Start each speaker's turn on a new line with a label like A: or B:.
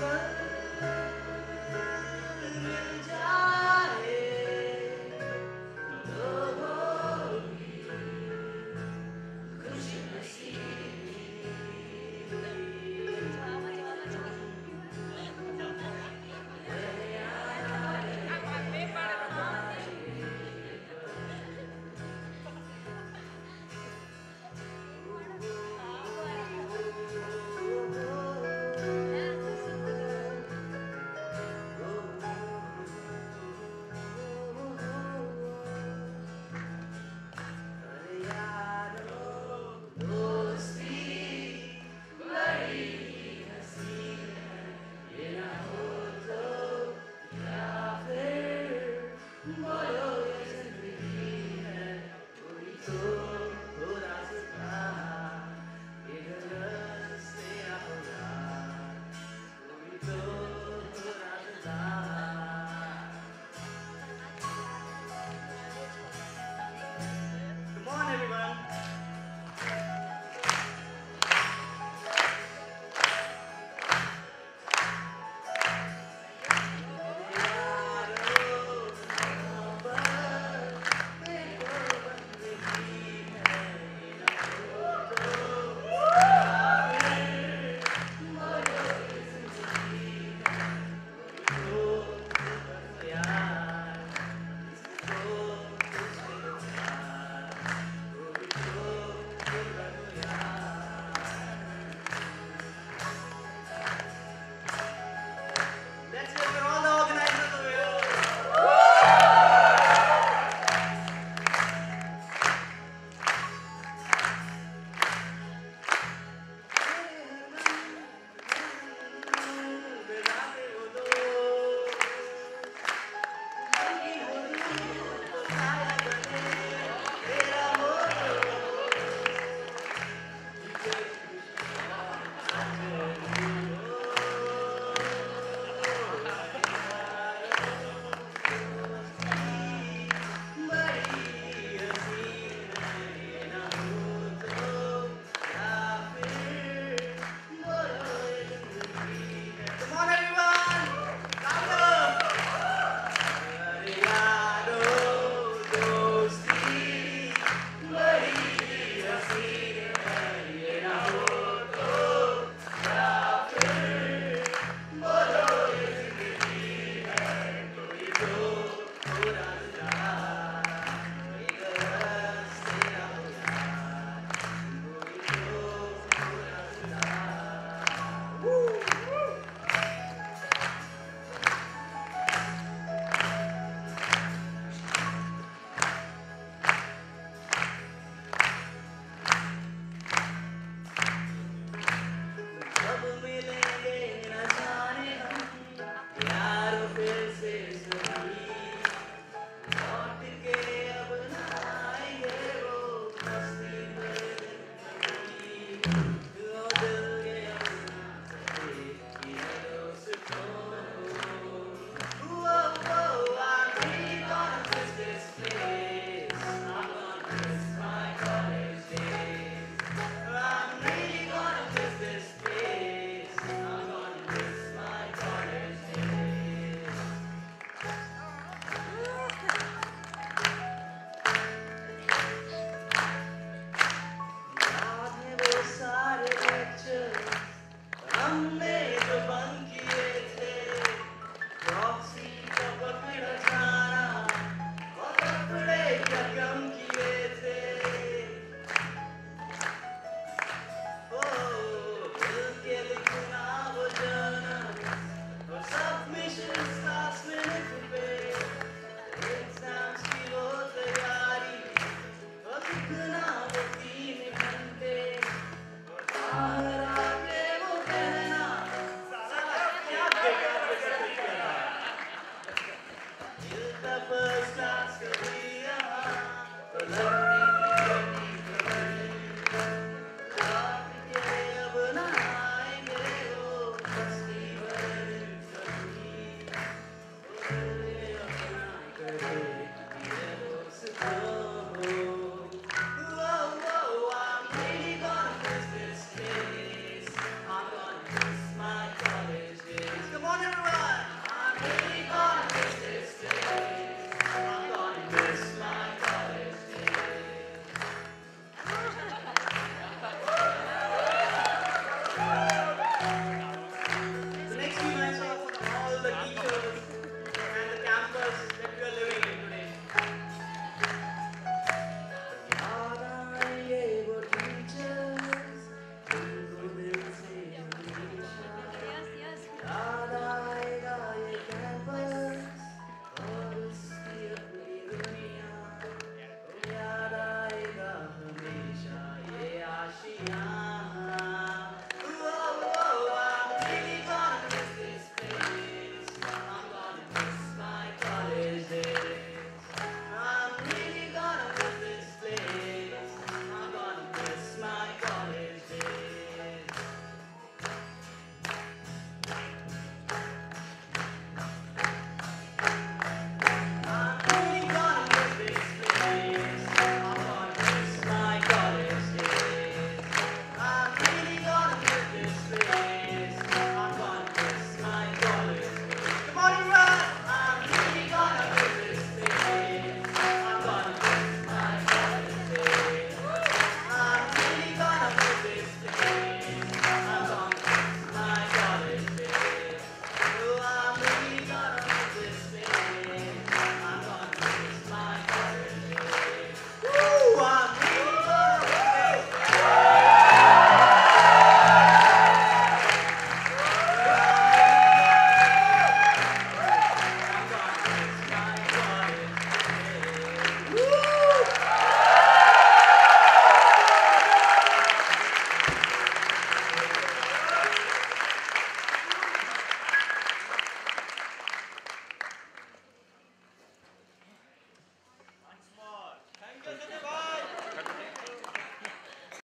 A: Bye. todo.